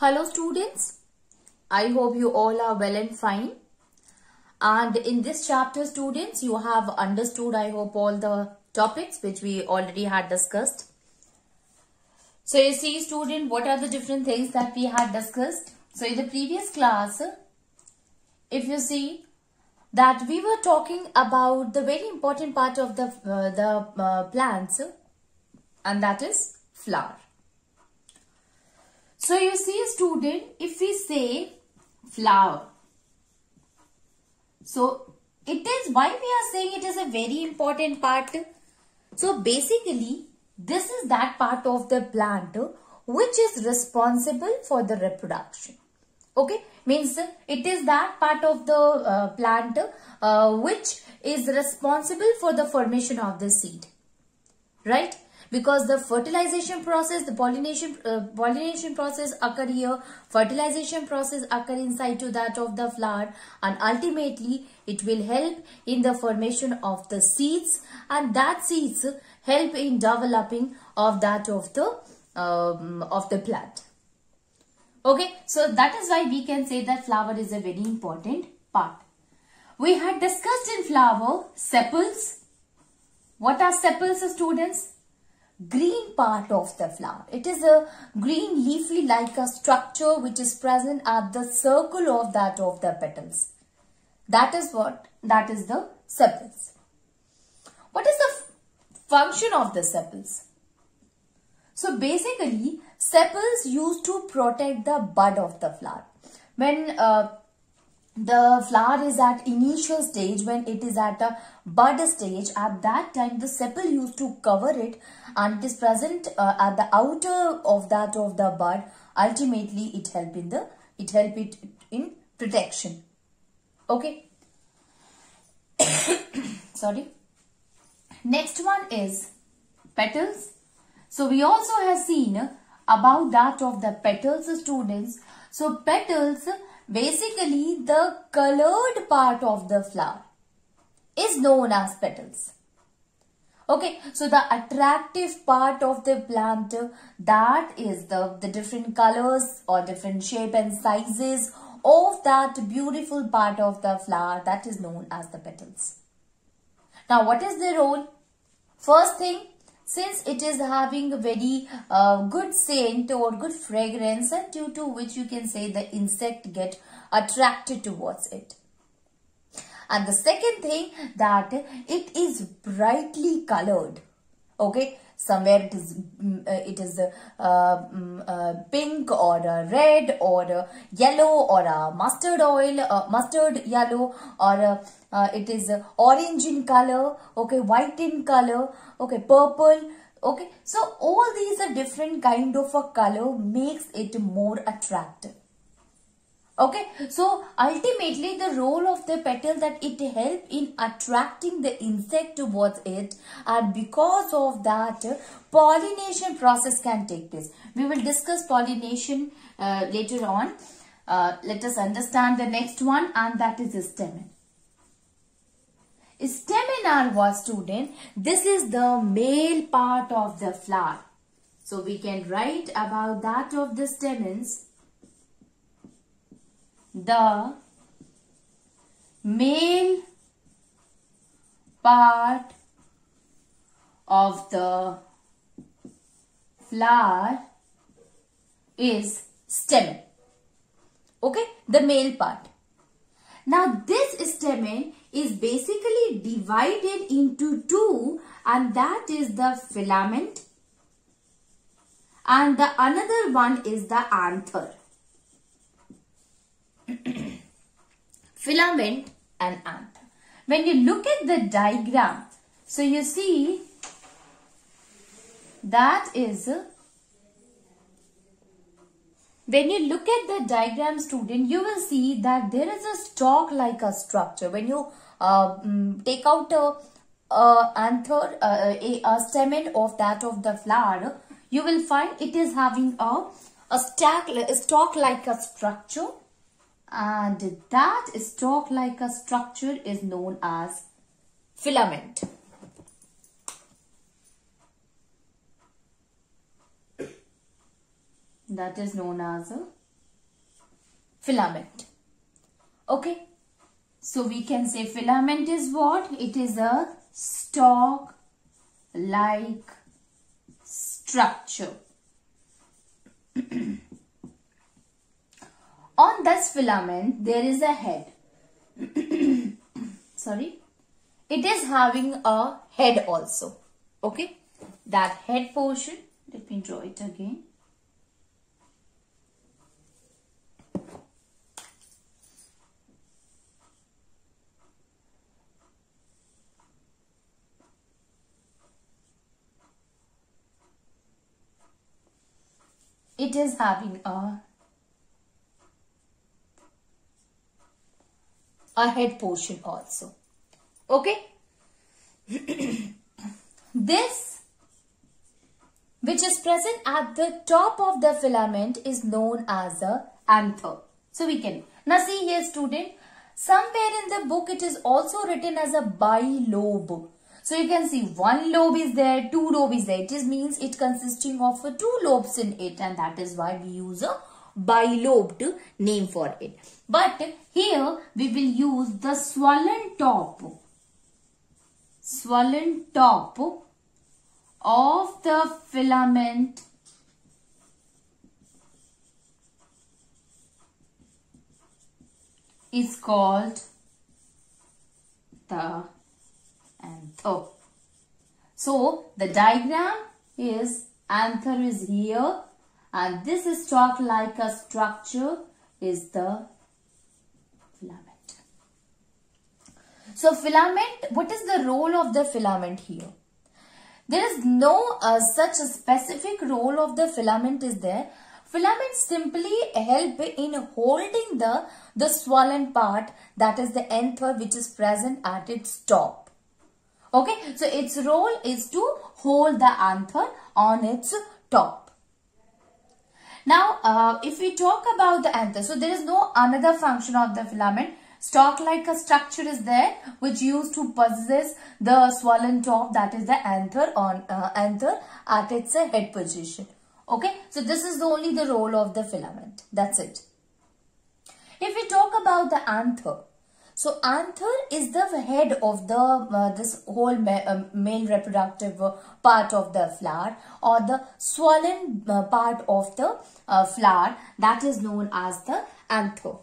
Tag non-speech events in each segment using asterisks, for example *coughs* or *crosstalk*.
Hello students, I hope you all are well and fine. And in this chapter students, you have understood I hope all the topics which we already had discussed. So you see student, what are the different things that we had discussed? So in the previous class, if you see that we were talking about the very important part of the, uh, the uh, plants and that is flower. So you see student, if we say flower, so it is why we are saying it is a very important part. So basically this is that part of the plant which is responsible for the reproduction. Okay, means it is that part of the uh, plant uh, which is responsible for the formation of the seed. Right? Because the fertilization process the pollination uh, pollination process occur here. Fertilization process occur inside to that of the flower. And ultimately it will help in the formation of the seeds. And that seeds help in developing of that of the um, of the plant. Okay? So that is why we can say that flower is a very important part. We had discussed in flower sepals. What are sepals students green part of the flower. It is a green leafy like a structure which is present at the circle of that of the petals. That is what, that is the sepals. What is the function of the sepals? So basically, sepals used to protect the bud of the flower. When uh, the flower is at initial stage when it is at a bud stage. At that time the sepal used to cover it and it is present uh, at the outer of that of the bud. Ultimately it help in the it help it in protection. Okay. *coughs* Sorry. Next one is petals. So we also have seen about that of the petals students. So petals Basically, the colored part of the flower is known as petals. Okay, so the attractive part of the plant that is the, the different colors or different shape and sizes of that beautiful part of the flower that is known as the petals. Now, what is their role? First thing, since it is having a very uh, good scent or good fragrance and due to which you can say the insect get attracted towards it. And the second thing that it is brightly colored. Okay, somewhere it is mm, uh, it is uh, um, uh, pink or a red or a yellow or a mustard oil mustard yellow or it is orange in color okay white in color okay purple okay. So all these are different kind of a color makes it more attractive okay so ultimately the role of the petal that it help in attracting the insect towards it and because of that pollination process can take place we will discuss pollination uh, later on uh, let us understand the next one and that is the stamen Stamen are what student? This is the male part of the flower. So we can write about that of the stamens. The male part of the flower is stamen. Okay, the male part. Now this stamen is basically divided into two and that is the filament and the another one is the anther. *clears throat* filament and anther. When you look at the diagram, so you see that is when you look at the diagram student, you will see that there is a stalk like a structure. When you uh, mm, take out a, a anther, uh, a, a stamen of that of the flower, you will find it is having a, a, stalk like a structure and that stalk like a structure is known as filament. that is known as a filament. Okay. So we can say filament is what? It is a stalk like structure. *clears throat* On this filament, there is a head. *clears throat* Sorry. It is having a head also. Okay. That head portion, let me draw it again. it is having a a head portion also okay *clears throat* this which is present at the top of the filament is known as a anther so we can now see here student somewhere in the book it is also written as a bilobe so you can see one lobe is there, two lobe is there. It is means it consisting of two lobes in it and that is why we use a bilobed name for it. But here we will use the swollen top. Swollen top of the filament is called the anther. So the diagram is anther is here and this stalk like a structure is the filament. So filament, what is the role of the filament here? There is no uh, such a specific role of the filament is there. Filaments simply help in holding the, the swollen part that is the anther which is present at its top. Okay, so its role is to hold the anther on its top. Now, uh, if we talk about the anther, so there is no another function of the filament. Stalk like a structure is there which used to possess the swollen top that is the anther on uh, anther at its uh, head position. Okay, so this is the only the role of the filament. That's it. If we talk about the anther, so anther is the head of the uh, this whole uh, male reproductive uh, part of the flower or the swollen uh, part of the uh, flower that is known as the anther.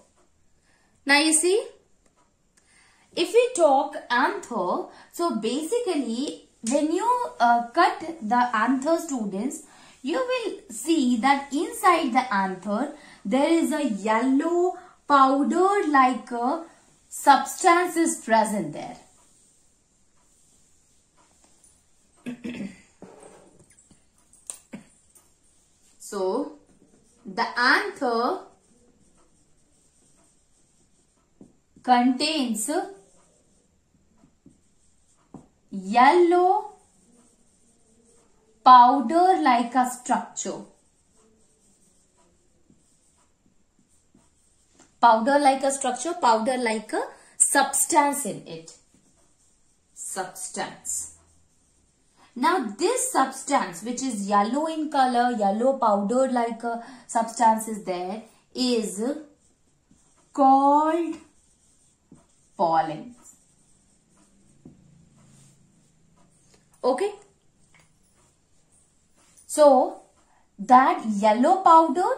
Now you see, if we talk anther, so basically when you uh, cut the anther students, you will see that inside the anther there is a yellow powder like a substance is present there. *coughs* so, the anther contains yellow powder like a structure. Powder like a structure, powder like a substance in it. Substance. Now this substance which is yellow in color, yellow powder like a substance is there is called pollen. Okay. So that yellow powder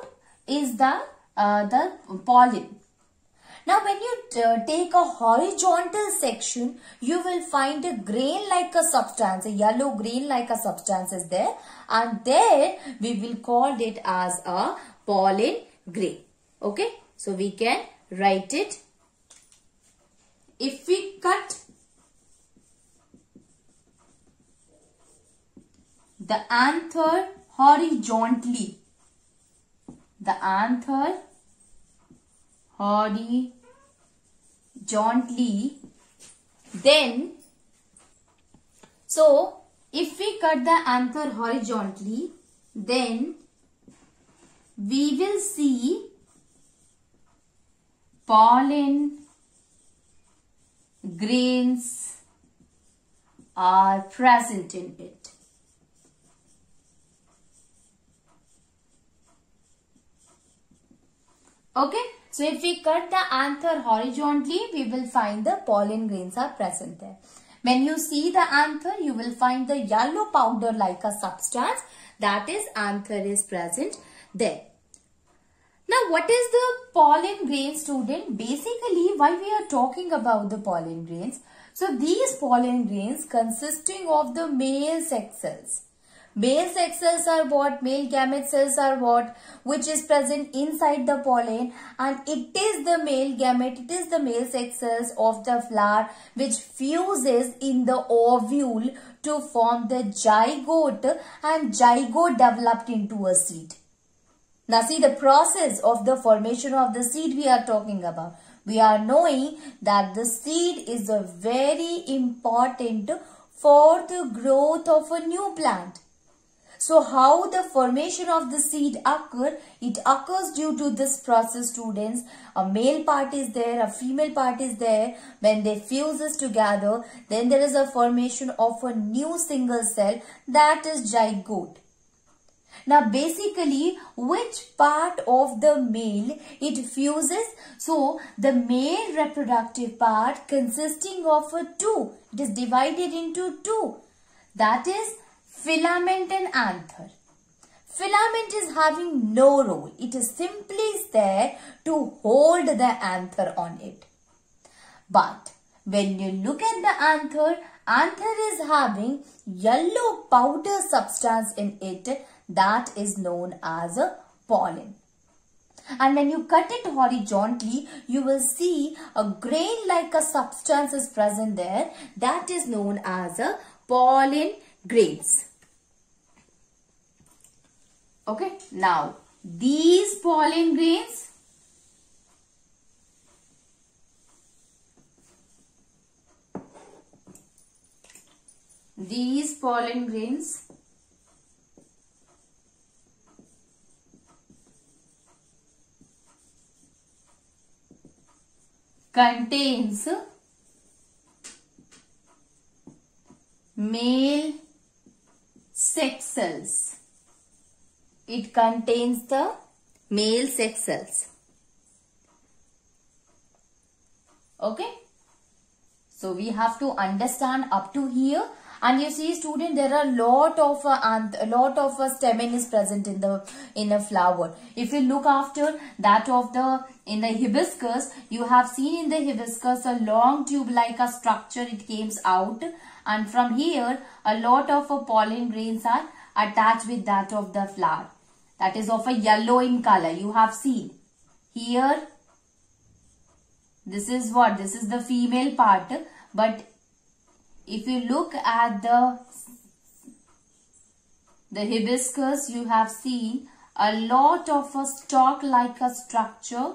is the uh, the pollen. Now when you uh, take a horizontal section, you will find a grain like a substance, a yellow grain like a substance is there and there we will call it as a pollen grain. Okay, so we can write it. If we cut the anther horizontally, the anther horizontally then so if we cut the anther horizontally then we will see pollen grains are present in it. Okay. So if we cut the anther horizontally, we will find the pollen grains are present there. When you see the anther, you will find the yellow powder like a substance. That is anther is present there. Now what is the pollen grain student? Basically why we are talking about the pollen grains. So these pollen grains consisting of the male sex cells. Male sex cells are what? Male gamete cells are what? Which is present inside the pollen and it is the male gamete, it is the male sex cells of the flower which fuses in the ovule to form the zygote and zygote developed into a seed. Now see the process of the formation of the seed we are talking about. We are knowing that the seed is a very important for the growth of a new plant. So how the formation of the seed occur? It occurs due to this process students. A male part is there, a female part is there. When they fuses together, then there is a formation of a new single cell that is zygote. Now basically which part of the male it fuses? So the male reproductive part consisting of a two. It is divided into two. That is filament and anther. Filament is having no role. It is simply there to hold the anther on it. But when you look at the anther, anther is having yellow powder substance in it that is known as a pollen. And when you cut it horizontally, you will see a grain like a substance is present there that is known as a pollen grains. Okay, now these pollen grains these pollen grains contains male sex cells it contains the male sex cells. Okay. So we have to understand up to here and you see student there are lot of uh, and a lot of uh, stamen is present in the in a flower if you look after that of the in the hibiscus you have seen in the hibiscus a long tube like a structure it comes out and from here a lot of uh, pollen grains are attached with that of the flower that is of a yellow in color. You have seen here. This is what? This is the female part. But if you look at the, the hibiscus, you have seen a lot of a stalk like a structure.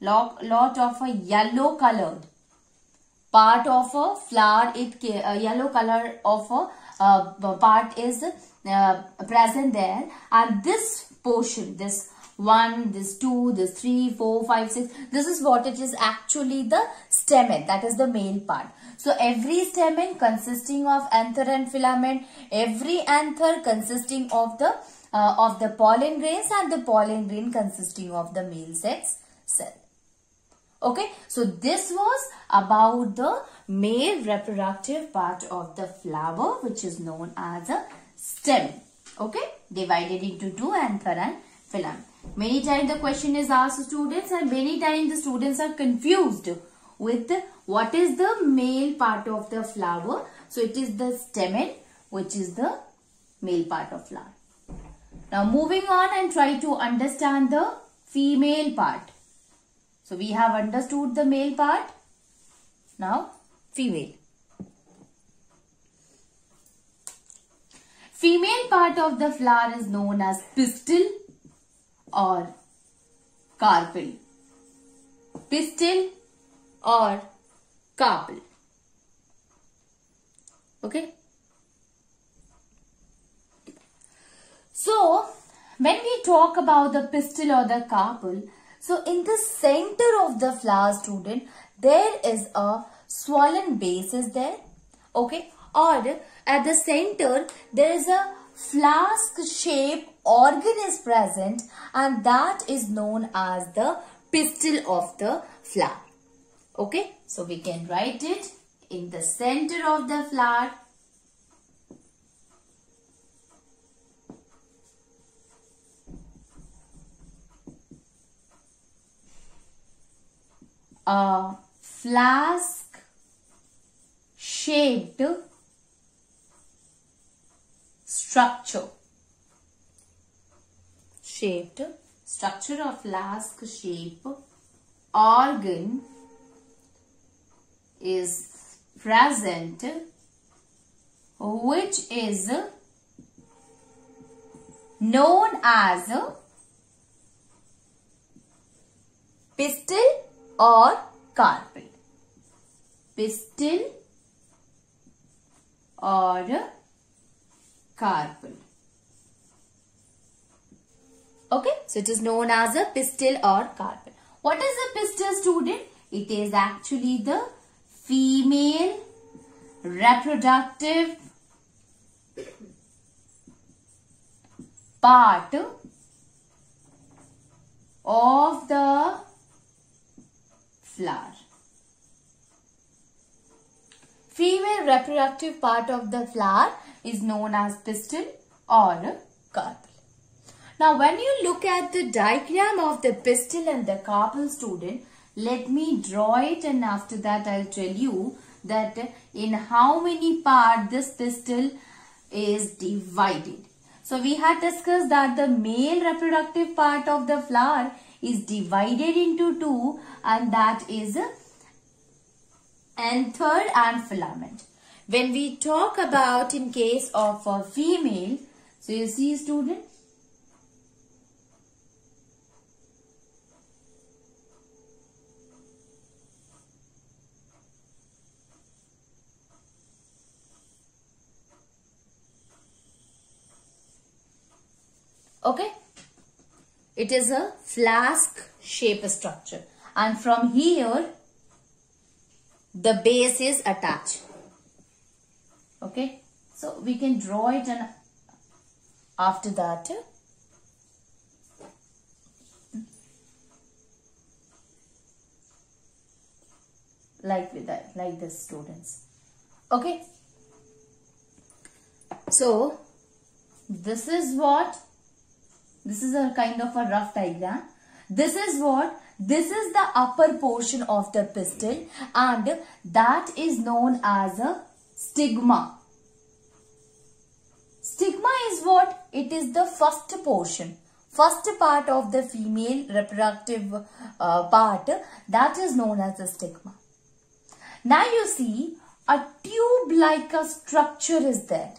Lot, lot of a yellow colored part of a flower. It a yellow color of a uh, part is uh, present there and this portion this 1 this 2 this 3 4 5 6 this is what it is actually the stamen that is the male part so every stamen consisting of anther and filament every anther consisting of the uh, of the pollen grains and the pollen grain consisting of the male sex cell okay so this was about the male reproductive part of the flower which is known as a stem. Okay, divided into two anther and filament. Many times the question is asked to students and many times the students are confused with what is the male part of the flower. So it is the stamen which is the male part of flower. Now moving on and try to understand the female part. So we have understood the male part. Now female. Female part of the flower is known as pistil or carpel. Pistil or carpel. Okay. So, when we talk about the pistil or the carpel, so in the center of the flower student, there is a swollen base is there. Okay or at the center there is a flask shape organ is present and that is known as the pistil of the flower. Okay, so we can write it in the center of the flower. A flask shaped structure. Shaped. Structure of flask shape organ is present which is known as a pistil or carpel. Pistil or carpel. Okay, so it is known as a pistil or carpel. What is a pistil student? It is actually the female reproductive part of the flower. Female reproductive part of the flower is known as pistil or carpel. Now when you look at the diagram of the pistil and the carpel student, let me draw it and after that I'll tell you that in how many part this pistil is divided. So we had discussed that the male reproductive part of the flower is divided into two and that is anther and filament. When we talk about in case of a female, so you see student, Okay. It is a flask shape structure. And from here, the base is attached. Okay. So, we can draw it and after that, like with that, like this students. Okay. So, this is what this is a kind of a rough diagram. This is what? This is the upper portion of the pistil and that is known as a stigma. Stigma is what? It is the first portion. First part of the female reproductive uh, part that is known as the stigma. Now you see a tube like a structure is there.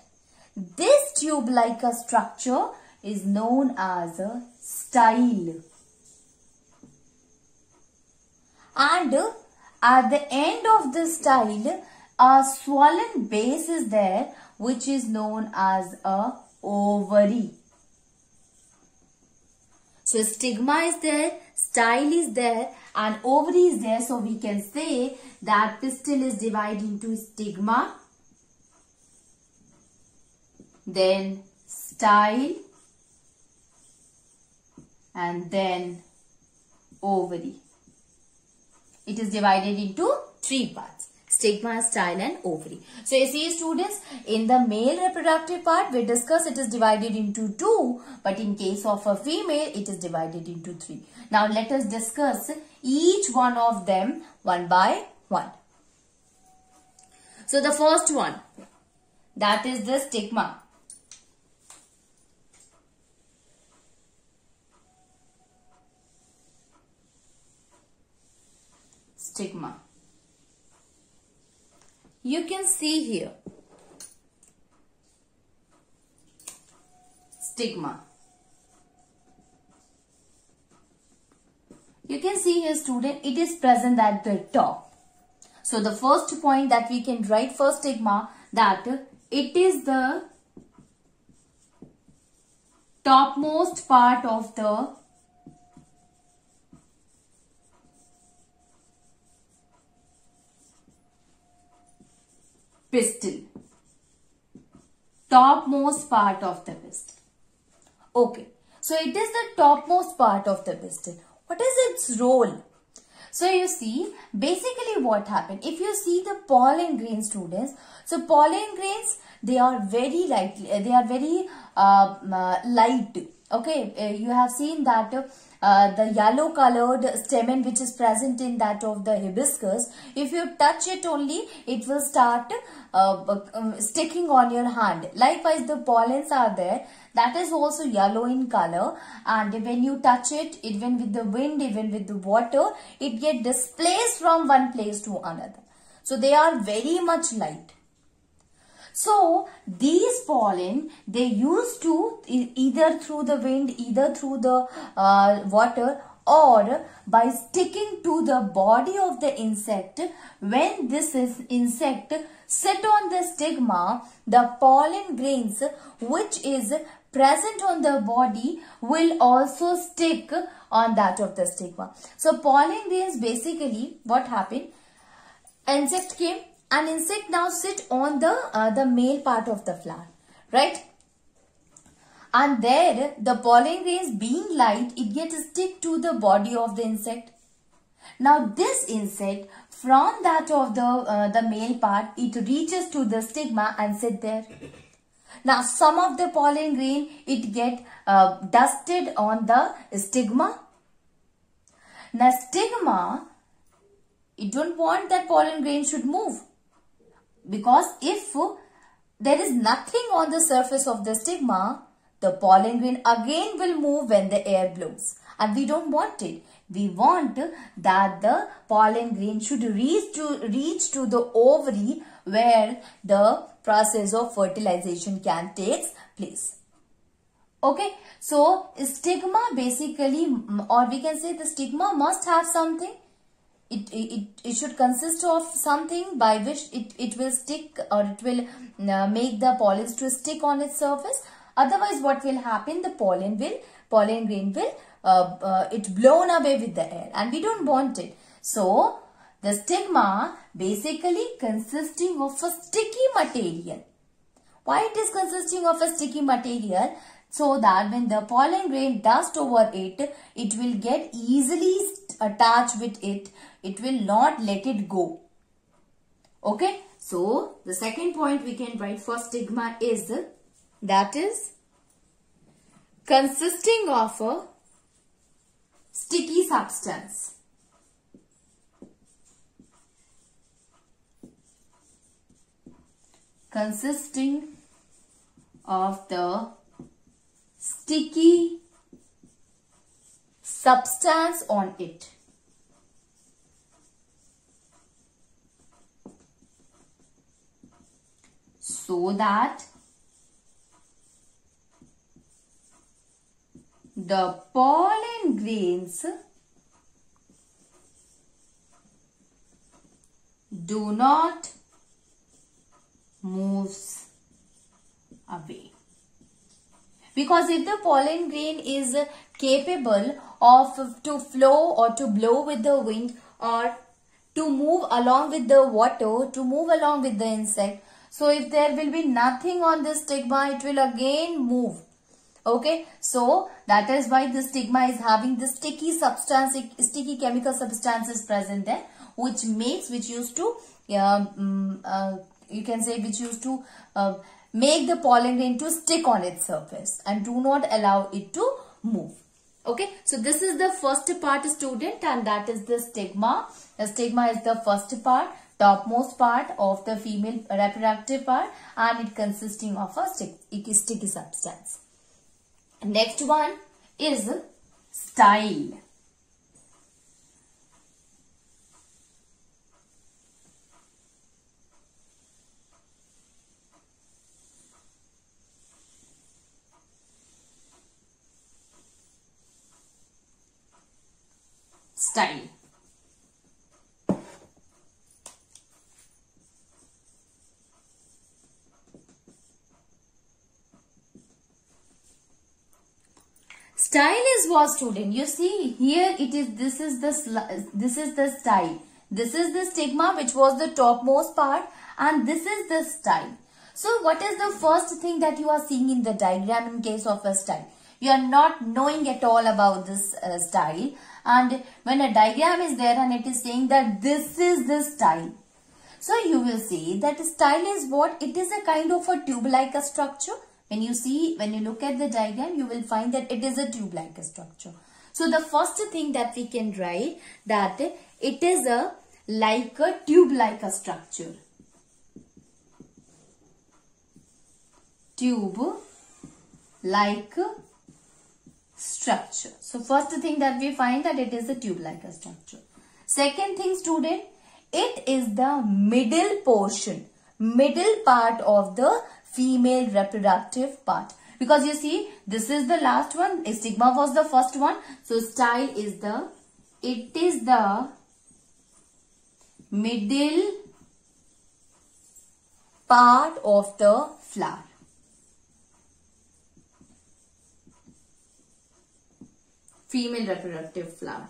This tube like a structure is known as a style. And at the end of the style, a swollen base is there which is known as a ovary. So stigma is there, style is there and ovary is there. So we can say that pistil is divided into stigma, then style and then ovary. It is divided into three parts. Stigma, style and ovary. So you see students, in the male reproductive part, we discussed it is divided into two. But in case of a female, it is divided into three. Now let us discuss each one of them one by one. So the first one, that is the stigma. Stigma. You can see here stigma. You can see here student it is present at the top. So the first point that we can write for stigma that it is the topmost part of the pistil. Topmost part of the pistil. Okay. So it is the topmost part of the pistil. What is its role? So you see, basically what happened, if you see the pollen grain students, so pollen grains, they are very light, they are very uh, uh, light. Okay, uh, you have seen that uh, the yellow colored stamen which is present in that of the hibiscus, if you touch it only, it will start uh, um, sticking on your hand. Likewise, the pollens are there. That is also yellow in color. And when you touch it even with the wind even with the water it get displaced from one place to another. So they are very much light so these pollen they used to either through the wind either through the uh, water or by sticking to the body of the insect when this is insect sit on the stigma the pollen grains which is present on the body will also stick on that of the stigma. So pollen grains basically what happened? Insect came and insect now sit on the, uh, the male part of the flower. Right? And there the pollen grains being light it gets stick to the body of the insect. Now this insect from that of the, uh, the male part it reaches to the stigma and sit there. Now some of the pollen grain it get uh, dusted on the stigma. Now stigma it don't want that pollen grain should move because if there is nothing on the surface of the stigma the pollen grain again will move when the air blows and we don't want it. We want that the pollen grain should reach to, reach to the ovary where the process of fertilization can take place. Okay, so stigma basically or we can say the stigma must have something. It, it, it should consist of something by which it, it will stick or it will uh, make the pollens to stick on its surface. Otherwise what will happen? The pollen will, pollen grain will, uh, uh, it blown away with the air and we don't want it. So the stigma basically consisting of a sticky material. Why it is consisting of a sticky material? So that when the pollen grain dust over it, it will get easily attached with it. It will not let it go. Okay. So the second point we can write for stigma is that is consisting of a sticky substance. consisting of the sticky substance on it. So that the pollen grains do not moves away. Because if the pollen grain is capable of to flow or to blow with the wind or to move along with the water, to move along with the insect. So if there will be nothing on the stigma, it will again move. Okay, so that is why the stigma is having the sticky substance, sticky chemical substances present there, which makes, which used to um, uh, you can say which used to uh, make the pollen grain to stick on its surface and do not allow it to move. Okay, so this is the first part student and that is the stigma. The stigma is the first part, topmost part of the female reproductive part and it consisting of a sticky, sticky substance. Next one is style. Style. Style is what student? You see here it is this is the this is the style. This is the stigma which was the topmost part and this is the style. So what is the first thing that you are seeing in the diagram in case of a style? you are not knowing at all about this uh, style and when a diagram is there and it is saying that this is the style so you will see that style is what it is a kind of a tube like a structure. When you see when you look at the diagram you will find that it is a tube like a structure. So the first thing that we can write that it is a like a tube like a structure. Tube like structure. So first thing that we find that it is a tube like structure. Second thing student, it is the middle portion, middle part of the female reproductive part. Because you see, this is the last one, stigma was the first one. So style is the, it is the middle part of the flower. Female reproductive flower.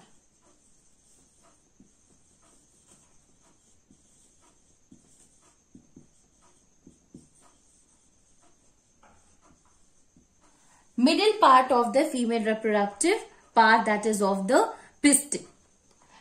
Middle part of the female reproductive part that is of the pistil.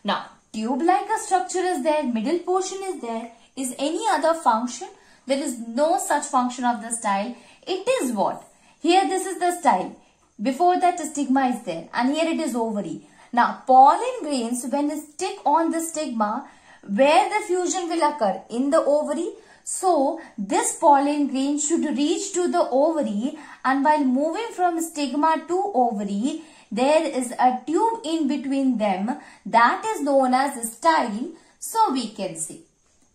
Now, tube-like a structure is there, middle portion is there. Is any other function? There is no such function of the style. It is what? Here this is the style. Before that stigma is there and here it is ovary. Now pollen grains when stick on the stigma where the fusion will occur in the ovary. So this pollen grain should reach to the ovary and while moving from stigma to ovary there is a tube in between them that is known as style. So we can see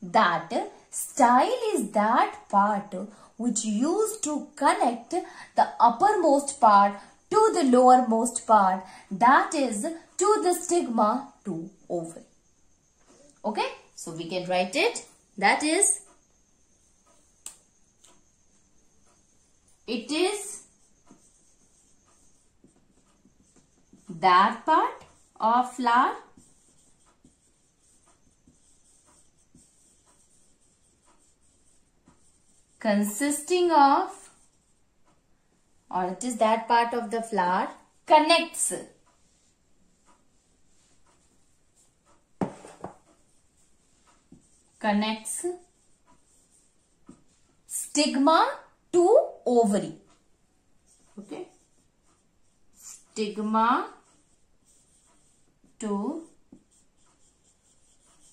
that style is that part which used to connect the uppermost part to the lowermost part. That is to the stigma to ovary. Okay, so we can write it. That is it is that part of flower consisting of or it is that part of the flower. Connects. Connects. Stigma to ovary. Okay. Stigma to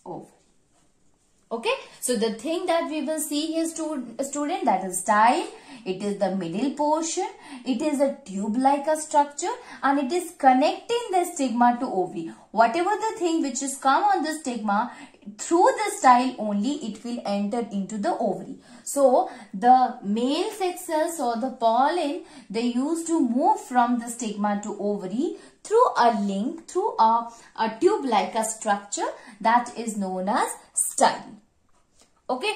ovary okay so the thing that we will see here student that is style it is the middle portion. It is a tube-like a structure and it is connecting the stigma to ovary. Whatever the thing which is come on the stigma, through the style only it will enter into the ovary. So the male sex cells or the pollen they used to move from the stigma to ovary through a link through a, a tube like a structure that is known as style. Okay.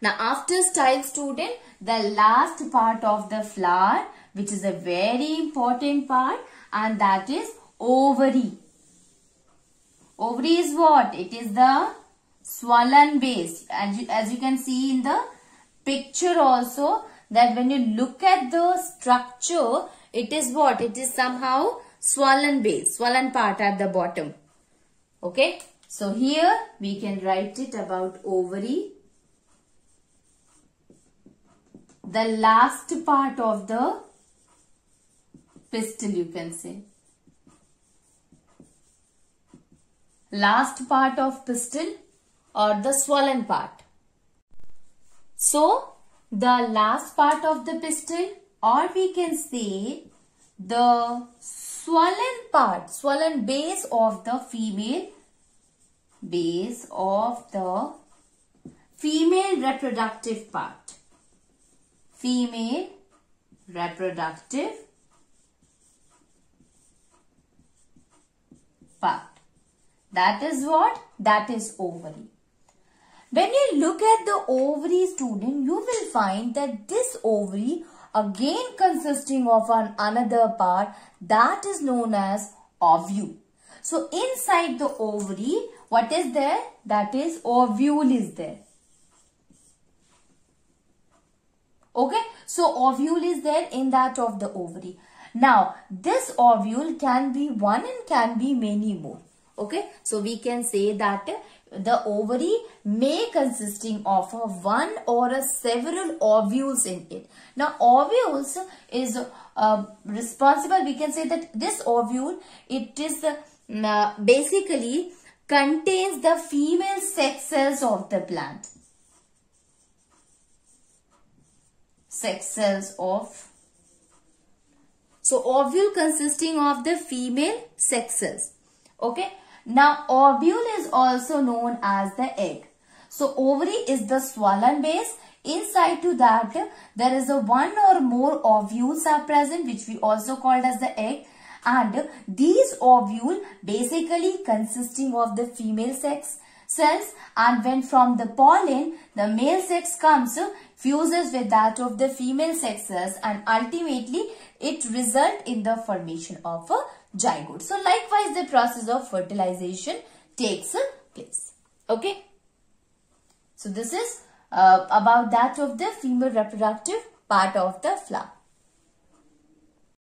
Now after style student, the last part of the flower which is a very important part and that is ovary. Ovary is what? It is the swollen base as you, as you can see in the picture also that when you look at the structure it is what? It is somehow swollen base, swollen part at the bottom. Okay. So here we can write it about ovary the last part of the pistil you can say. Last part of pistil or the swollen part. So, the last part of the pistil or we can say the swollen part, swollen base of the female, base of the female reproductive part female reproductive part. That is what? That is ovary. When you look at the ovary student, you will find that this ovary again consisting of an another part that is known as ovule. So inside the ovary, what is there? That is ovule is there. Okay, so ovule is there in that of the ovary. Now, this ovule can be one and can be many more. Okay, so we can say that the ovary may consisting of a one or a several ovules in it. Now, ovules is uh, responsible, we can say that this ovule, it is uh, basically contains the female sex cells of the plant. Sex cells of so ovule consisting of the female sex cells. Okay. Now ovule is also known as the egg. So ovary is the swollen base. Inside to that there is a one or more ovules are present which we also called as the egg and these ovule basically consisting of the female sex cells and when from the pollen the male sex comes fuses with that of the female sex cells and ultimately it result in the formation of a zygote. So likewise the process of fertilization takes place. Okay. So this is uh, about that of the female reproductive part of the flower.